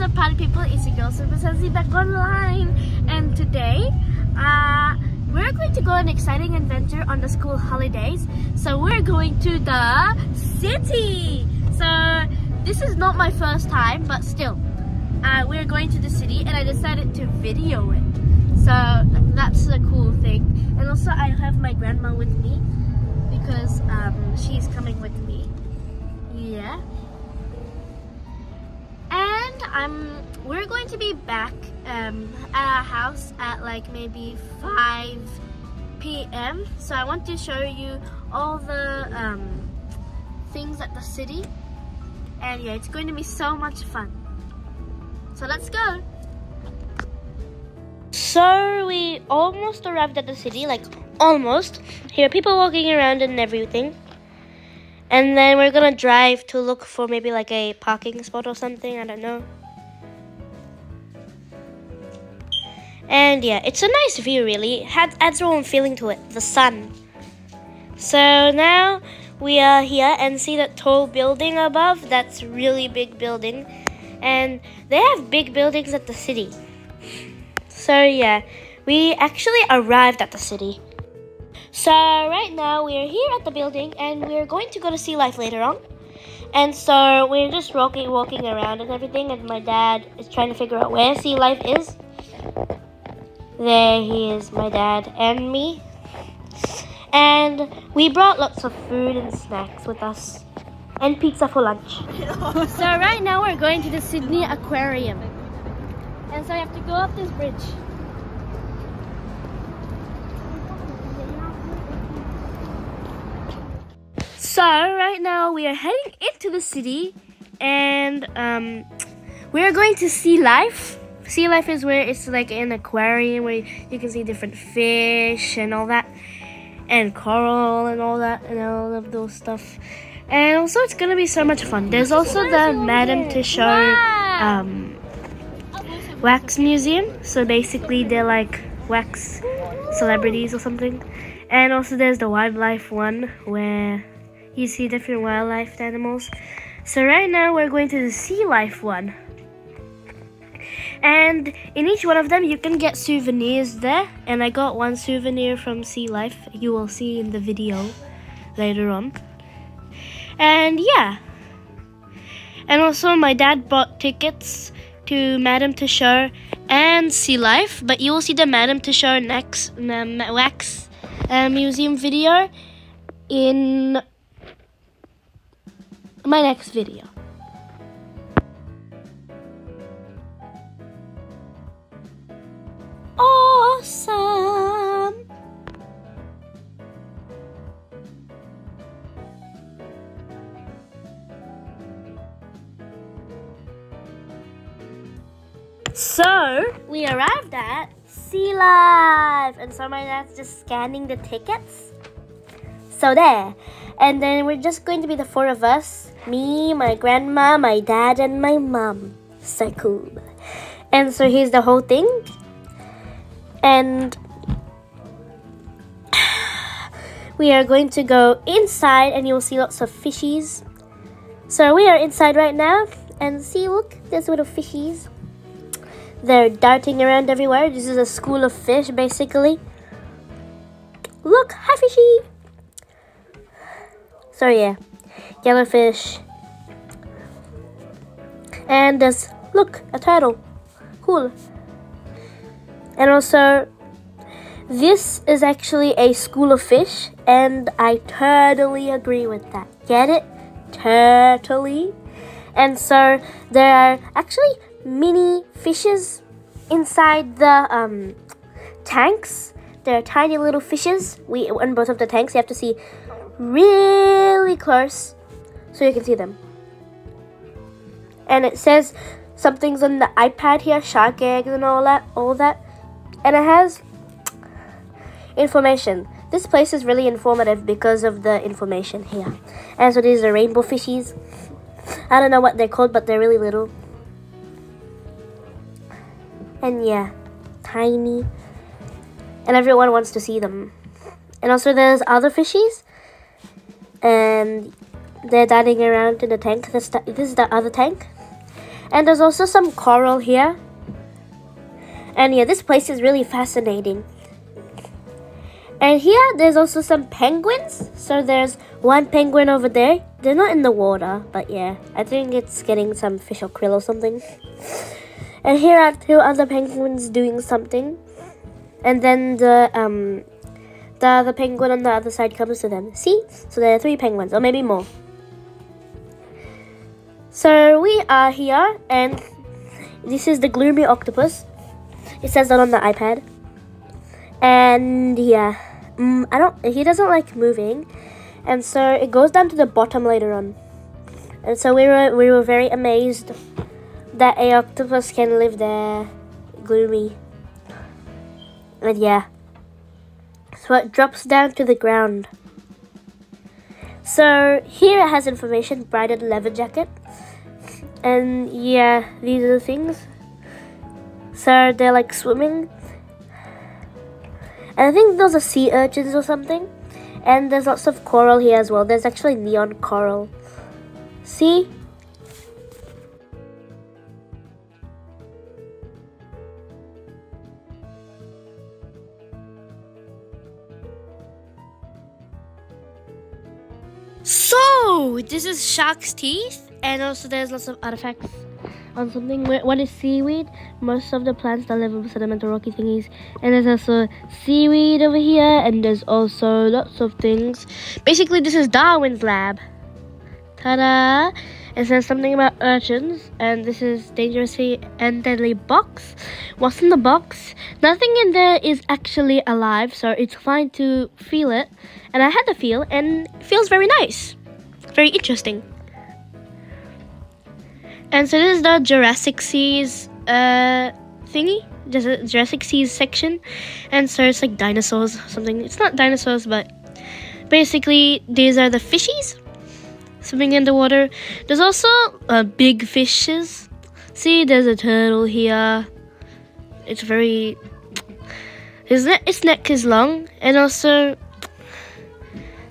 what's up party people? It's your girl Super Senzi back online and today uh, we're going to go on an exciting adventure on the school holidays. So we're going to the city. So this is not my first time but still uh, we're going to the city and I decided to video it. So that's a cool thing. And also I have my grandma with me because um, she's coming with me. I'm we're going to be back um, at our house at like maybe 5 p.m. So I want to show you all the um, things at the city. And yeah, it's going to be so much fun. So let's go. So we almost arrived at the city, like almost. Here are people walking around and everything. And then we're gonna drive to look for maybe like a parking spot or something, I don't know. And yeah, it's a nice view really. It adds a own feeling to it, the sun. So now we are here and see that tall building above. That's really big building. And they have big buildings at the city. So yeah, we actually arrived at the city. So right now we are here at the building and we're going to go to Sea Life later on. And so we're just walking walking around and everything and my dad is trying to figure out where Sea Life is. There he is, my dad and me. And we brought lots of food and snacks with us. And pizza for lunch. so right now we're going to the Sydney Aquarium. And so I have to go up this bridge. So right now we are heading into the city and um, we are going to see life Sea life is where it's like an aquarium where you can see different fish and all that, and coral and all that, and all of those stuff. And also, it's gonna be so much fun. There's also the Madame Tussauds um, wax museum. So basically, they're like wax celebrities or something. And also, there's the wildlife one where you see different wildlife animals. So right now, we're going to the sea life one. And in each one of them you can get souvenirs there. And I got one souvenir from Sea Life. You will see in the video later on. And yeah. And also my dad bought tickets to Madame Tussauds and Sea Life. But you will see the Madame Tussauds next um, wax uh, museum video in my next video awesome. So, we arrived at Sea Life. And so my dad's just scanning the tickets. So there. And then we're just going to be the four of us. Me, my grandma, my dad, and my mom. Cool. And so here's the whole thing and we are going to go inside and you'll see lots of fishies. So we are inside right now and see look there's little fishies. They're darting around everywhere. This is a school of fish basically. Look, hi fishy. So yeah, yellowfish. And there's look, a turtle. Cool. And also, this is actually a school of fish, and I totally agree with that. Get it? Totally. And so, there are actually mini fishes inside the um, tanks. There are tiny little fishes. We in both of the tanks. You have to see really close so you can see them. And it says something's on the iPad here, shark eggs and all that, all that and it has information. This place is really informative because of the information here. And so these are rainbow fishies. I don't know what they're called, but they're really little. And yeah, tiny. And everyone wants to see them. And also there's other fishies. And they're diving around in the tank. This, this is the other tank. And there's also some coral here. And yeah, this place is really fascinating. And here, there's also some penguins. So there's one penguin over there. They're not in the water, but yeah, I think it's getting some fish or krill or something. And here are two other penguins doing something. And then the um the other penguin on the other side comes to them. See? So there are three penguins, or maybe more. So we are here, and this is the gloomy octopus. It says that on the iPad. And yeah, mm, I don't. He doesn't like moving, and so it goes down to the bottom later on. And so we were we were very amazed that a octopus can live there, gloomy. And yeah, so it drops down to the ground. So here it has information, bridled leather jacket. And yeah, these are the things. So they're like swimming. And I think those are sea urchins or something. And there's lots of coral here as well. There's actually neon coral. See? So, this is shark's teeth, and also there's lots of artifacts on something. What is seaweed? Most of the plants that live in sedimental rocky thingies. And there's also seaweed over here, and there's also lots of things. Basically, this is Darwin's lab. Ta-da! It says something about urchins, and this is dangerously and deadly box. What's in the box? Nothing in there is actually alive, so it's fine to feel it. And I had the feel, and it feels very nice. Very interesting. And so this is the Jurassic Seas uh, thingy, Jurassic Seas section. And so it's like dinosaurs, something. It's not dinosaurs, but basically these are the fishies swimming in the water. There's also uh, big fishes. See, there's a turtle here. It's very. His neck, its neck is long, and also.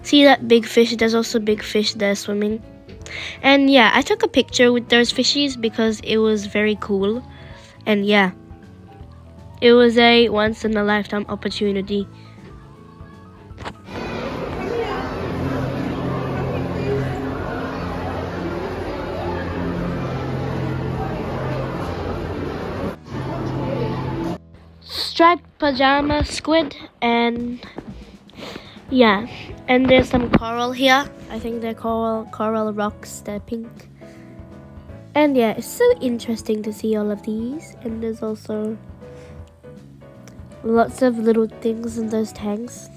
See that big fish? There's also big fish there swimming. And yeah, I took a picture with those fishies because it was very cool. And yeah, it was a once in a lifetime opportunity. striped pajama squid and yeah. And there's some coral here. I think they're coral coral rocks. They're pink. And yeah it's so interesting to see all of these. And there's also lots of little things in those tanks.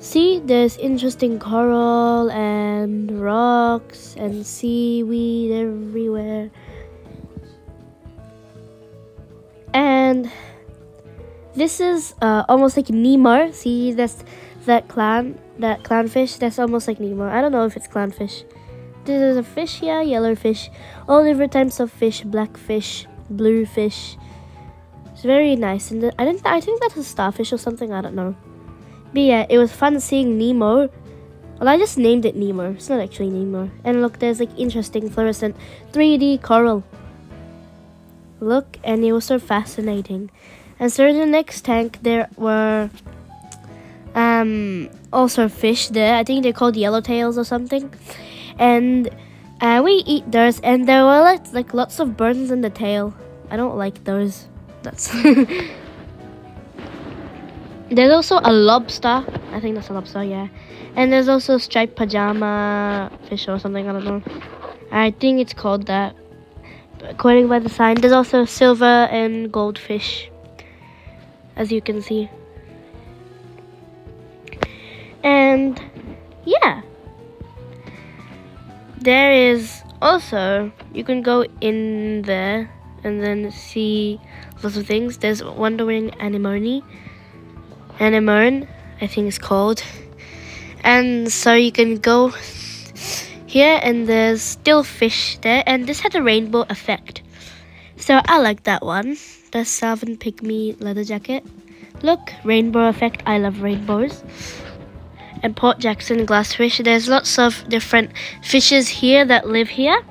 See there's interesting coral and rocks and seaweed everywhere. And this is uh, almost like Nemo. See, that's that clown, that clownfish. That's almost like Nemo. I don't know if it's clownfish. There's a fish here, yellow fish, all different types of fish, black fish, blue fish. It's very nice, and I didn't. I think that's a starfish or something. I don't know. But yeah, it was fun seeing Nemo. Well, I just named it Nemo. It's not actually Nemo. And look, there's like interesting fluorescent 3D coral look and it was so fascinating. And so in the next tank there were um, also fish there. I think they're called yellowtails or something. And uh, we eat those and there were like, like lots of burns in the tail. I don't like those. That's There's also a lobster. I think that's a lobster, yeah. And there's also striped pajama fish or something, I don't know. I think it's called that according by the sign. There's also silver and goldfish, as you can see. And yeah, there is also, you can go in there and then see lots of things. There's Wandering Anemone, Anemone, I think it's called. And so you can go here and there's still fish there and this had a rainbow effect so I like that one the Salvin Pygmy leather jacket look rainbow effect I love rainbows and Port Jackson glassfish there's lots of different fishes here that live here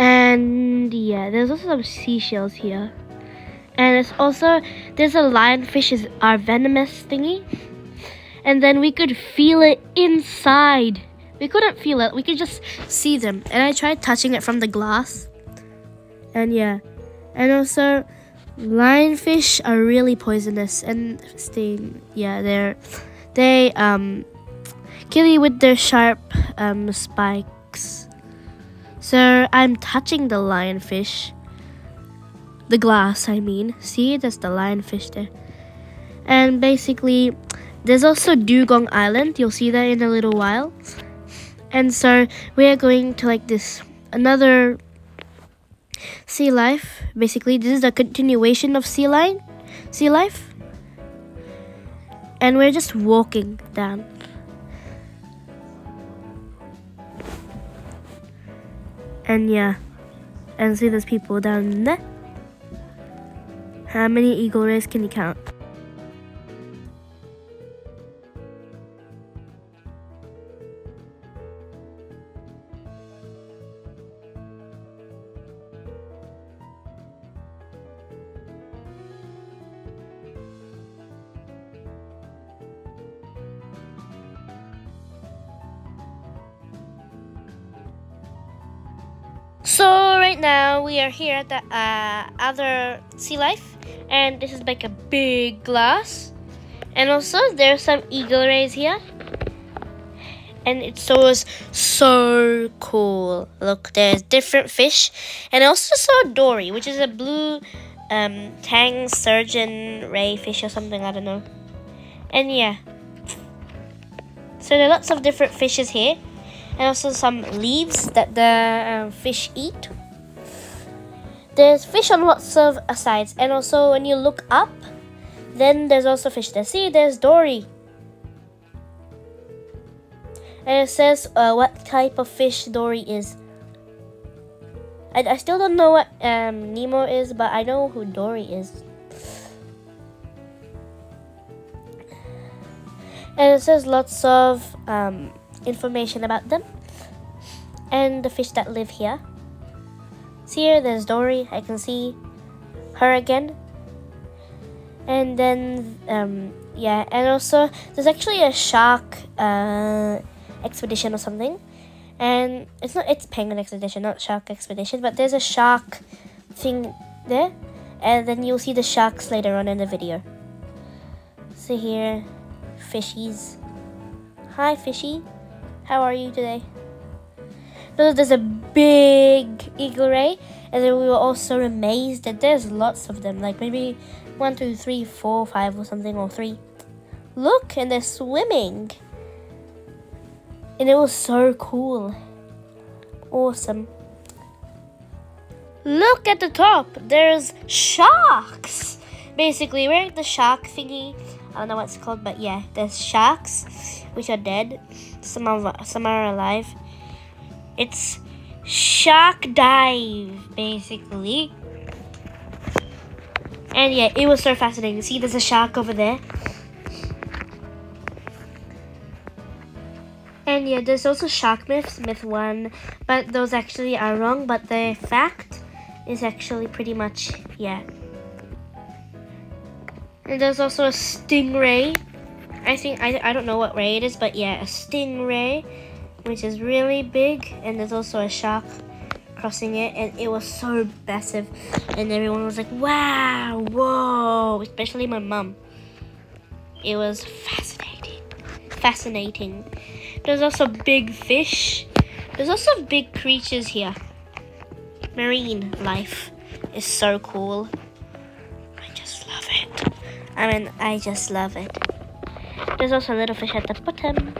And yeah, there's also some seashells here. And it's also, there's a lionfish is our venomous thingy. And then we could feel it inside. We couldn't feel it, we could just see them. And I tried touching it from the glass. And yeah. And also, lionfish are really poisonous and sting. Yeah, they're, they, um, kill you with their sharp, um, spikes. So I'm touching the lionfish. The glass, I mean. See, there's the lionfish there. And basically, there's also Dugong Island. You'll see that in a little while. And so we are going to like this another sea life. Basically, this is a continuation of sea line, sea life. And we're just walking down. And yeah, and see those people down there. How many eagle rays can you count? Are here at the uh, other sea life, and this is like a big glass, and also there's some eagle rays here, and it was so cool. Look, there's different fish, and I also saw dory, which is a blue um, tang surgeon ray fish or something. I don't know, and yeah. So there are lots of different fishes here and also some leaves that the um, fish eat. There's fish on lots of sides, and also when you look up, then there's also fish there. See, there's Dory. And it says uh, what type of fish Dory is. I, I still don't know what um, Nemo is, but I know who Dory is. And it says lots of um, information about them and the fish that live here. See here, there's Dory. I can see her again. And then, um, yeah, and also there's actually a shark uh, expedition or something. And it's not, it's penguin expedition, not shark expedition, but there's a shark thing there. And then you'll see the sharks later on in the video. See here, fishies. Hi, fishy. How are you today? There's a big eagle ray, and then we were also amazed that there's lots of them, like maybe one, two, three, four, five, or something, or three. Look, and they're swimming. And it was so cool. Awesome. Look at the top. There's sharks. Basically, we're at the shark thingy. I don't know what it's called, but yeah, there's sharks, which are dead. Some are some are alive. It's shark dive, basically. And yeah, it was so fascinating. See, there's a shark over there. And yeah, there's also shark myths, myth one, but those actually are wrong. But the fact is actually pretty much, yeah. And there's also a stingray. I think, I, I don't know what ray it is, but yeah, a stingray, which is really big. And there's also a shark crossing it, and it was so massive. And everyone was like, wow, whoa, especially my mum. It was fascinating. Fascinating. There's also big fish. There's also big creatures here. Marine life is so cool. I just love it. I mean, I just love it. There's also a little fish at the bottom.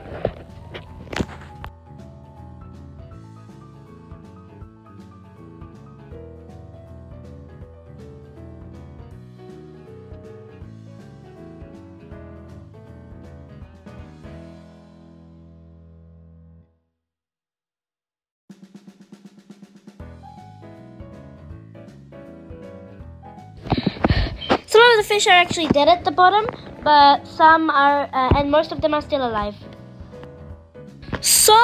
The fish are actually dead at the bottom, but some are, uh, and most of them are still alive. So,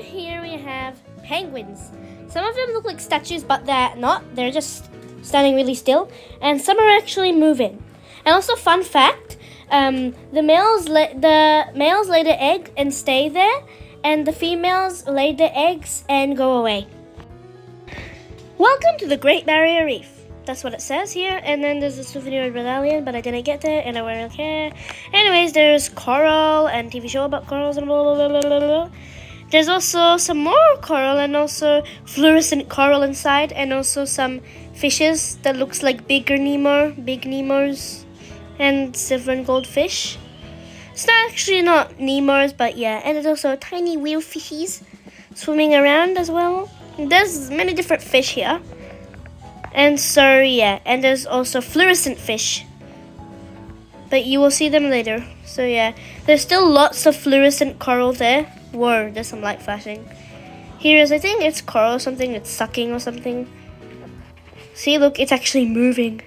here we have penguins. Some of them look like statues, but they're not. They're just standing really still. And some are actually moving. And also, fun fact: um, the males the males lay the egg and stay there, and the females lay the eggs and go away. Welcome to the Great Barrier Reef. That's what it says here. And then there's a souvenir medallion, but I didn't get there, and I won't care. Anyways, there's coral and TV show about corals and blah blah blah blah blah. There's also some more coral and also fluorescent coral inside, and also some fishes that looks like bigger Nemo, big Nemos, and silver and gold fish. It's not actually not Nemos, but yeah, and there's also tiny wheel fishies swimming around as well. There's many different fish here. And so yeah, and there's also fluorescent fish. But you will see them later. So yeah, there's still lots of fluorescent coral there. Whoa, there's some light flashing. Here is, I think it's coral or something, it's sucking or something. See, look, it's actually moving.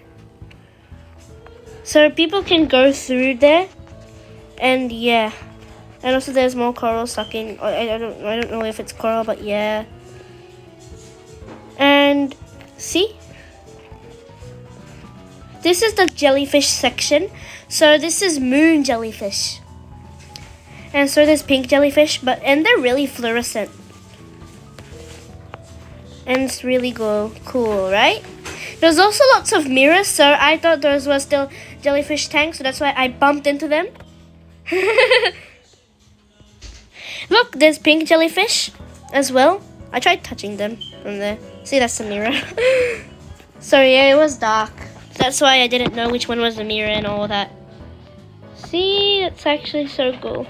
So people can go through there, and yeah. And also there's more coral sucking. I, I don't, I don't know if it's coral, but yeah. And see, this is the jellyfish section. So this is moon jellyfish. And so there's pink jellyfish, but and they're really fluorescent. And it's really cool, cool, right? There's also lots of mirrors, so I thought those were still jellyfish tanks, so that's why I bumped into them. Look, there's pink jellyfish as well. I tried touching them from there. See, that's the mirror. Sorry, yeah, it was dark. That's why I didn't know which one was the mirror and all that. See, it's actually so cool.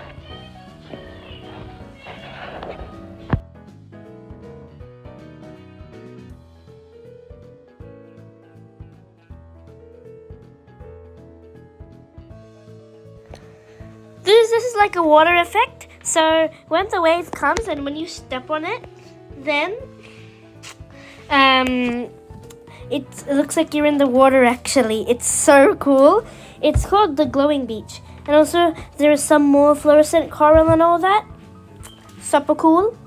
This, this is like a water effect. So when the wave comes and when you step on it, then um, it looks like you're in the water actually. It's so cool. It's called the glowing beach. And also there is some more fluorescent coral and all that. Super cool.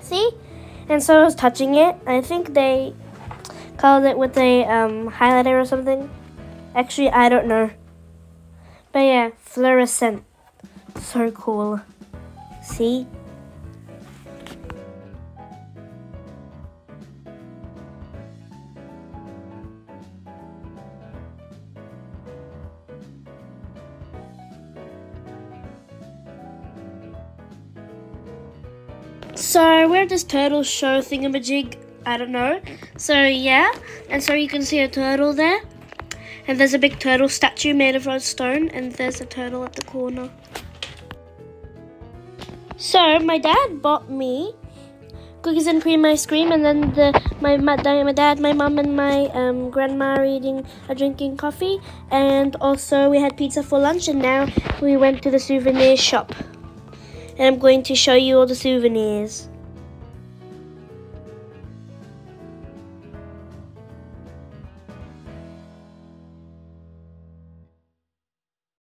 See? And so I was touching it. I think they colored it with a um, highlighter or something. Actually, I don't know. But yeah, fluorescent. So cool. See? So where does turtle show thingamajig? I don't know. So yeah, and so you can see a turtle there. And there's a big turtle statue made of red stone, and there's a turtle at the corner. So my dad bought me cookies and cream ice cream, and then the my my, my dad, my mom, and my um, grandma are eating are drinking coffee, and also we had pizza for lunch, and now we went to the souvenir shop, and I'm going to show you all the souvenirs.